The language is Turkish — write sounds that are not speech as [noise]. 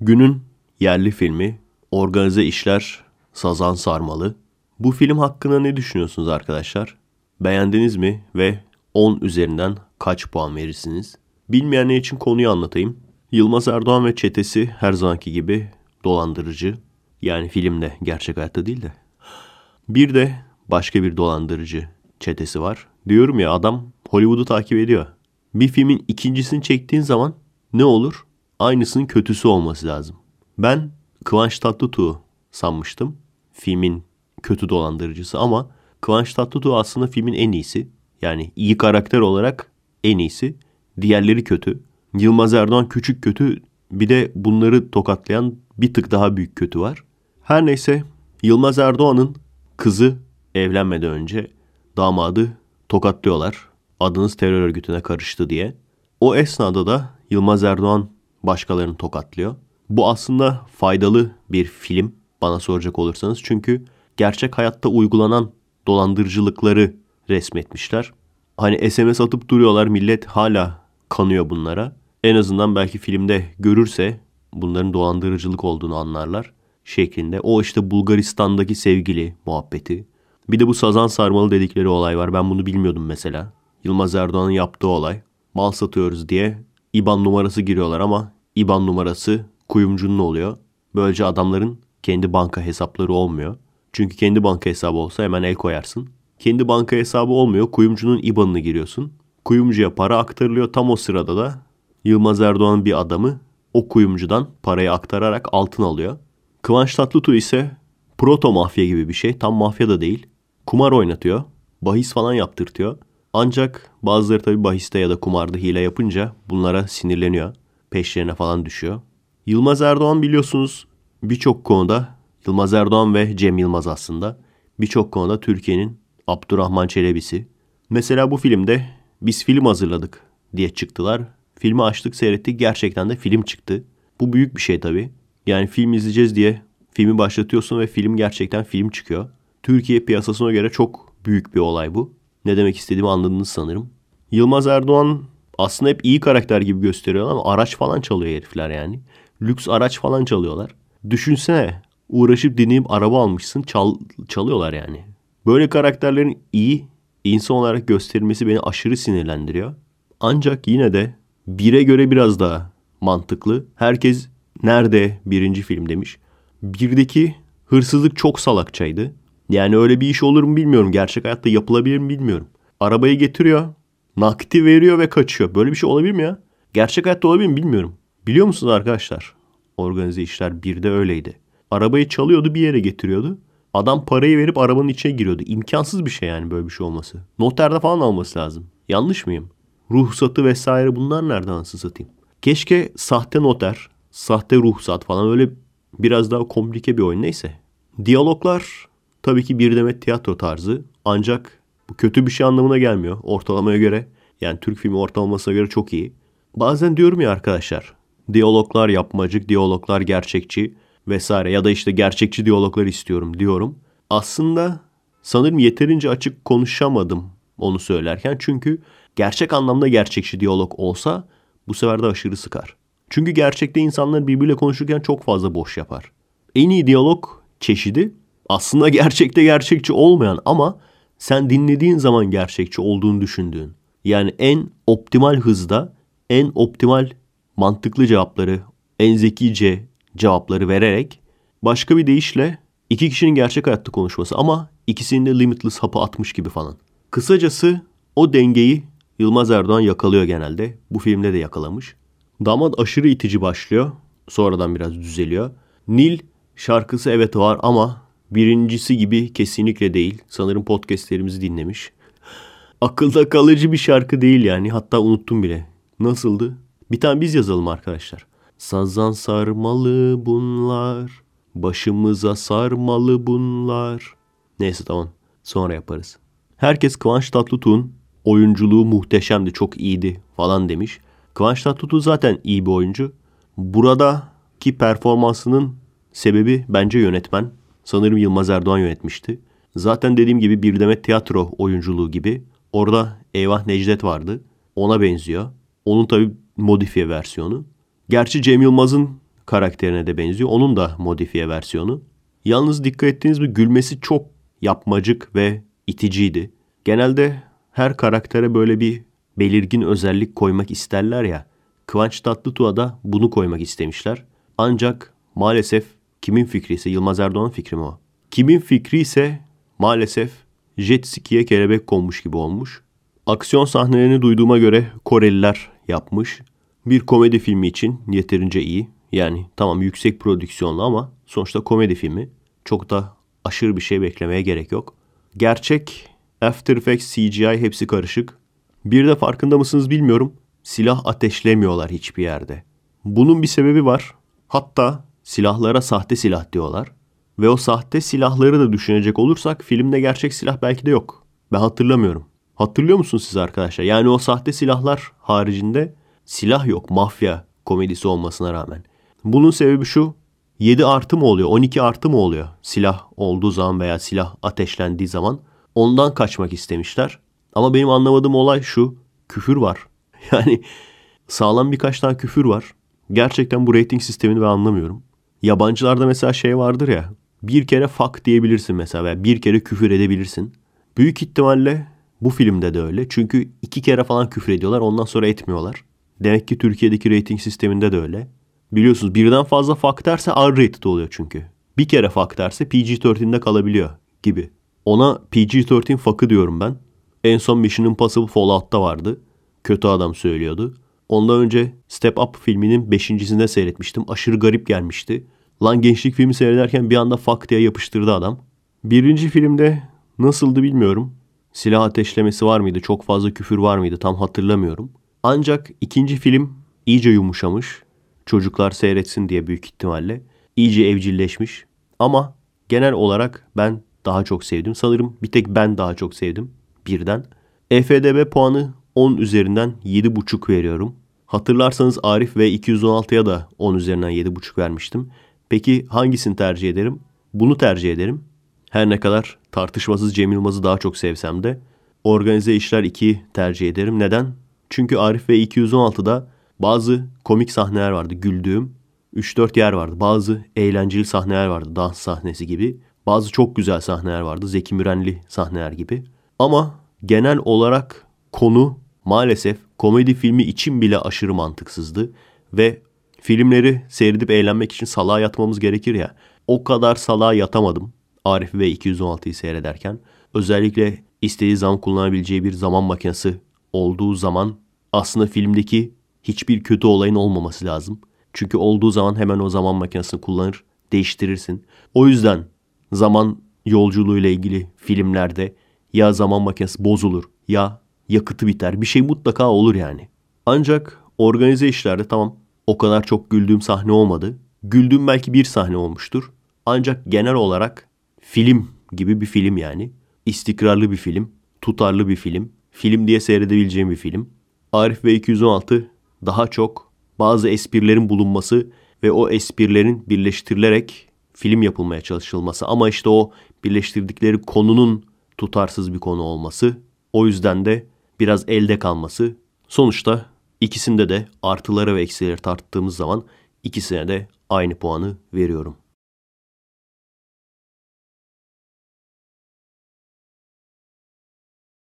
Günün yerli filmi Organize İşler Sazan Sarmalı. Bu film hakkında ne düşünüyorsunuz arkadaşlar? Beğendiniz mi ve 10 üzerinden kaç puan verirsiniz? Bilmeyenler için konuyu anlatayım. Yılmaz Erdoğan ve çetesi her zamanki gibi dolandırıcı. Yani filmde gerçek hayatta değil de. Bir de başka bir dolandırıcı çetesi var. Diyorum ya adam Hollywood'u takip ediyor. Bir filmin ikincisini çektiğin zaman ne olur? Aynısının kötüsü olması lazım. Ben Kıvanç Tatlıtuğ sanmıştım. Filmin kötü dolandırıcısı ama Kıvanç Tatlıtuğ aslında filmin en iyisi. Yani iyi karakter olarak en iyisi. Diğerleri kötü. Yılmaz Erdoğan küçük kötü. Bir de bunları tokatlayan bir tık daha büyük kötü var. Her neyse Yılmaz Erdoğan'ın kızı evlenmeden önce damadı tokatlıyorlar. Adınız terör örgütüne karıştı diye. O esnada da Yılmaz Erdoğan başkalarını tokatlıyor. Bu aslında faydalı bir film bana soracak olursanız. Çünkü gerçek hayatta uygulanan dolandırıcılıkları resmetmişler. Hani SMS atıp duruyorlar millet hala kanıyor bunlara. En azından belki filmde görürse bunların dolandırıcılık olduğunu anlarlar şeklinde. O işte Bulgaristan'daki sevgili muhabbeti. Bir de bu sazan sarmalı dedikleri olay var. Ben bunu bilmiyordum mesela. Yılmaz Erdoğan'ın yaptığı olay. Mal satıyoruz diye IBAN numarası giriyorlar ama IBAN numarası kuyumcunun oluyor. Böylece adamların kendi banka hesapları olmuyor. Çünkü kendi banka hesabı olsa hemen el koyarsın. Kendi banka hesabı olmuyor. Kuyumcunun IBAN'ını giriyorsun. Kuyumcuya para aktarılıyor. Tam o sırada da Yılmaz Erdoğan bir adamı o kuyumcudan parayı aktararak altın alıyor. Kıvanç Tatlıtuğ ise proto mafya gibi bir şey. Tam mafya da değil. Kumar oynatıyor. Bahis falan yaptırtıyor. Ancak bazıları tabii bahiste ya da kumarda hile yapınca bunlara sinirleniyor. Peşlerine falan düşüyor. Yılmaz Erdoğan biliyorsunuz birçok konuda Yılmaz Erdoğan ve Cem Yılmaz aslında birçok konuda Türkiye'nin Abdurrahman Çelebi'si. Mesela bu filmde biz film hazırladık diye çıktılar. Filmi açtık seyrettik gerçekten de film çıktı. Bu büyük bir şey tabii. Yani film izleyeceğiz diye filmi başlatıyorsun ve film gerçekten film çıkıyor. Türkiye piyasasına göre çok büyük bir olay bu. Ne demek istediğimi anladınız sanırım. Yılmaz Erdoğan aslında hep iyi karakter gibi gösteriyor ama araç falan çalıyor herifler yani. Lüks araç falan çalıyorlar. Düşünsene uğraşıp dinleyip araba almışsın çal, çalıyorlar yani. Böyle karakterlerin iyi insan olarak gösterilmesi beni aşırı sinirlendiriyor. Ancak yine de bire göre biraz daha mantıklı. Herkes nerede birinci film demiş. Birdeki hırsızlık çok salakçaydı. Yani öyle bir iş olur mu bilmiyorum. Gerçek hayatta yapılabilir mi bilmiyorum. Arabayı getiriyor. Nakti veriyor ve kaçıyor. Böyle bir şey olabilir mi ya? Gerçek hayatta olabilir mi bilmiyorum. Biliyor musunuz arkadaşlar? Organize işler bir de öyleydi. Arabayı çalıyordu bir yere getiriyordu. Adam parayı verip arabanın içine giriyordu. İmkansız bir şey yani böyle bir şey olması. Noterde falan alması lazım. Yanlış mıyım? Ruhsatı vesaire bunlar nereden nasıl satayım? Keşke sahte noter, sahte ruhsat falan öyle biraz daha komplike bir oyun neyse. Diyaloglar tabii ki bir demet tiyatro tarzı ancak bu kötü bir şey anlamına gelmiyor ortalamaya göre. Yani Türk filmi ortalamasına göre çok iyi. Bazen diyorum ya arkadaşlar diyaloglar yapmacık, diyaloglar gerçekçi vesaire ya da işte gerçekçi diyaloglar istiyorum diyorum. Aslında sanırım yeterince açık konuşamadım onu söylerken. Çünkü gerçek anlamda gerçekçi diyalog olsa bu sefer de aşırı sıkar. Çünkü gerçekte insanlar birbiriyle konuşurken çok fazla boş yapar. En iyi diyalog çeşidi aslında gerçekte gerçekçi olmayan ama sen dinlediğin zaman gerçekçi olduğunu düşündüğün. Yani en optimal hızda, en optimal mantıklı cevapları, en zekice cevapları vererek başka bir deyişle iki kişinin gerçek hayatta konuşması ama ikisinin de limitless hapı atmış gibi falan. Kısacası o dengeyi Yılmaz Erdoğan yakalıyor genelde. Bu filmde de yakalamış. Damat aşırı itici başlıyor. Sonradan biraz düzeliyor. Nil şarkısı evet var ama birincisi gibi kesinlikle değil. Sanırım podcastlerimizi dinlemiş. Akılda kalıcı bir şarkı değil yani. Hatta unuttum bile. Nasıldı? Bir tane biz yazalım arkadaşlar. Sazan sarmalı bunlar. Başımıza sarmalı bunlar. Neyse tamam. Sonra yaparız. Herkes Kıvanç Tatlıtuğ'un oyunculuğu muhteşemdi, çok iyiydi falan demiş. Kıvanç Tatlıtuğ zaten iyi bir oyuncu. Buradaki performansının sebebi bence yönetmen. Sanırım Yılmaz Erdoğan yönetmişti. Zaten dediğim gibi bir demet tiyatro oyunculuğu gibi. Orada Eyvah Necdet vardı. Ona benziyor. Onun tabi modifiye versiyonu. Gerçi Cem Yılmaz'ın karakterine de benziyor. Onun da modifiye versiyonu. Yalnız dikkat ettiğiniz bir gülmesi çok yapmacık ve iticiydi. Genelde her karaktere böyle bir belirgin özellik koymak isterler ya. Kıvanç Tatlıtuğ'a da bunu koymak istemişler. Ancak maalesef kimin fikri ise Yılmaz Erdoğan'ın fikri mi o? Kimin fikri ise maalesef jet ski'ye kelebek konmuş gibi olmuş. Aksiyon sahnelerini duyduğuma göre Koreliler yapmış. Bir komedi filmi için yeterince iyi. Yani tamam yüksek prodüksiyonlu ama sonuçta komedi filmi. Çok da aşırı bir şey beklemeye gerek yok. Gerçek, After Effects, CGI hepsi karışık. Bir de farkında mısınız bilmiyorum. Silah ateşlemiyorlar hiçbir yerde. Bunun bir sebebi var. Hatta silahlara sahte silah diyorlar. Ve o sahte silahları da düşünecek olursak filmde gerçek silah belki de yok. Ben hatırlamıyorum. Hatırlıyor musunuz siz arkadaşlar? Yani o sahte silahlar haricinde silah yok. Mafya komedisi olmasına rağmen. Bunun sebebi şu. 7 artı mı oluyor? 12 artı mı oluyor? Silah olduğu zaman veya silah ateşlendiği zaman. Ondan kaçmak istemişler. Ama benim anlamadığım olay şu. Küfür var. [laughs] Yani sağlam birkaç tane küfür var. Gerçekten bu rating sistemini ben anlamıyorum. Yabancılarda mesela şey vardır ya. Bir kere fuck diyebilirsin mesela veya bir kere küfür edebilirsin. Büyük ihtimalle bu filmde de öyle. Çünkü iki kere falan küfür ediyorlar ondan sonra etmiyorlar. Demek ki Türkiye'deki rating sisteminde de öyle. Biliyorsunuz birden fazla fuck derse R-rated oluyor çünkü. Bir kere fuck derse PG-13'de kalabiliyor gibi. Ona PG-13 fuck'ı diyorum ben. En son Mission Impossible Fallout'ta vardı. Kötü adam söylüyordu. Ondan önce Step Up filminin beşincisinde seyretmiştim. Aşırı garip gelmişti. Lan gençlik filmi seyrederken bir anda fuck diye yapıştırdı adam. Birinci filmde nasıldı bilmiyorum. Silah ateşlemesi var mıydı? Çok fazla küfür var mıydı? Tam hatırlamıyorum. Ancak ikinci film iyice yumuşamış. Çocuklar seyretsin diye büyük ihtimalle. İyice evcilleşmiş. Ama genel olarak ben daha çok sevdim. Sanırım bir tek ben daha çok sevdim birden. EFDB puanı 10 üzerinden 7,5 veriyorum. Hatırlarsanız Arif ve 216'ya da 10 üzerinden 7,5 vermiştim. Peki hangisini tercih ederim? Bunu tercih ederim. Her ne kadar tartışmasız Cem Yılmaz'ı daha çok sevsem de Organize İşler 2'yi tercih ederim. Neden? Çünkü Arif ve 216'da bazı komik sahneler vardı güldüğüm. 3-4 yer vardı. Bazı eğlenceli sahneler vardı. Dans sahnesi gibi. Bazı çok güzel sahneler vardı. Zeki Mürenli sahneler gibi. Ama genel olarak konu maalesef komedi filmi için bile aşırı mantıksızdı. Ve filmleri seyredip eğlenmek için salağa yatmamız gerekir ya. O kadar salağa yatamadım. Arif ve 216'yı seyrederken. Özellikle istediği zaman kullanabileceği bir zaman makinesi olduğu zaman aslında filmdeki hiçbir kötü olayın olmaması lazım. Çünkü olduğu zaman hemen o zaman makinesini kullanır, değiştirirsin. O yüzden zaman yolculuğuyla ilgili filmlerde ya zaman makinesi bozulur ya yakıtı biter. Bir şey mutlaka olur yani. Ancak organize işlerde tamam o kadar çok güldüğüm sahne olmadı. Güldüğüm belki bir sahne olmuştur. Ancak genel olarak film gibi bir film yani. İstikrarlı bir film, tutarlı bir film, film diye seyredebileceğim bir film. Arif ve 216 daha çok bazı esprilerin bulunması ve o esprilerin birleştirilerek film yapılmaya çalışılması. Ama işte o birleştirdikleri konunun tutarsız bir konu olması. O yüzden de biraz elde kalması. Sonuçta ikisinde de artıları ve eksileri tarttığımız zaman ikisine de aynı puanı veriyorum.